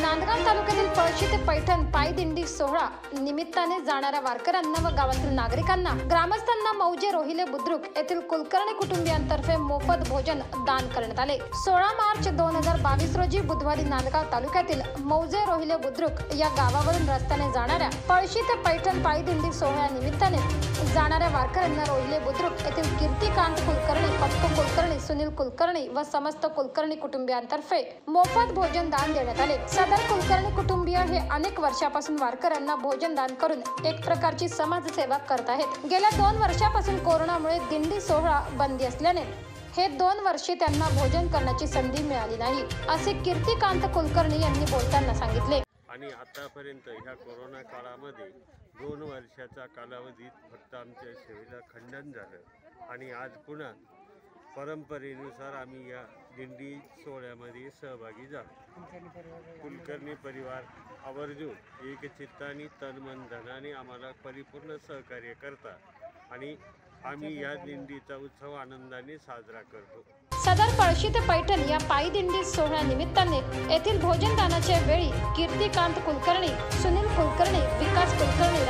नांदगाव तालुक्यातील पळशी ते पैठण पायी दिंडी सोहळा निमित्ताने जाणाऱ्या वारकऱ्यांना व गावातील नागरिकांना ग्रामस्थांना मौजे रोहिले बुद्रुक येथील कुलकर्णी कुटुंबियांतर्फे मोफत भोजन दान करण्यात आले. सोळा मार्च दोन हजार बावीस रोजी बुधवारी नांदगाव तालुक्यातील मौजे रोहिले बुद्रुक या गावावरून रस्त्याने जाणाऱ्या पळशी ते पैठण पायी दिंडी सोहळ्या निमित्ताने जाणाऱ्या वारकऱ्यांना रोहिले बुद्रुक येथील कीर्तिकांत कुलकर्णी पप्पू कुलकर्णी सुनील कुलकर्णी व समस्त कुलकर्णी कुटुंबियांतर्फे मोफत भोजन दान देण्यात आले. सदर कुलकर्णी कुटुंबीय हे अनेक वर्षापासून वारकऱ्यांना भोजन दान करून एक प्रकारची समाजसेवा करत आहेत. गेल्या दोन वर्षापासून कोरोनामुळे दिंडी सोहळा बंदी असल्याने हे दोन वर्षे त्यांना भोजन करण्याची संधी मिळाली नाही असे कीर्तिकांत कुलकर्णी यांनी बोलताना सांगितले. आणि आतापर्यंत ह्या कोरोना काळामध्ये दोन वर्षाचा कालावधीत फक्त आमच्या सेवेला खंडन झालं आणि आज पुन्हा परंपरेनुसार आम्ही या दिंडी सोहळ्यामध्ये सहभागी झालो. कुलकर्णी परिवार आवर्जून एक तनमन धनाने आम्हाला परिपूर्ण सहकार्य करतात आणि आम्ही या दिंडीचा उत्सव आनंदाने साजरा करतो. सदर पळशी ते पैठण या पायी दिंडी सोहळ्या निमित्ताने येथील भोजनदानाच्या वेळी कीर्तिकांत कुलकर्णी सुनील कुलकर्णी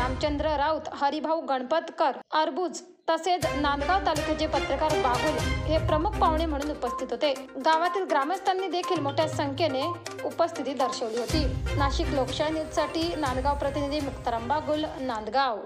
रामचंद्र राऊत हरिभाऊ गणपतकर अरबुज तसेच नांदगाव तालुक्याचे पत्रकार बागुल हे प्रमुख पाहुणे म्हणून उपस्थित होते. गावातील ग्रामस्थांनी देखील मोठ्या संख्येने उपस्थिती दर्शवली होती. नाशिक लोकशाही न्यूजसाठी नांदगाव प्रतिनिधी मुक्ताराम बागुल नांदगाव.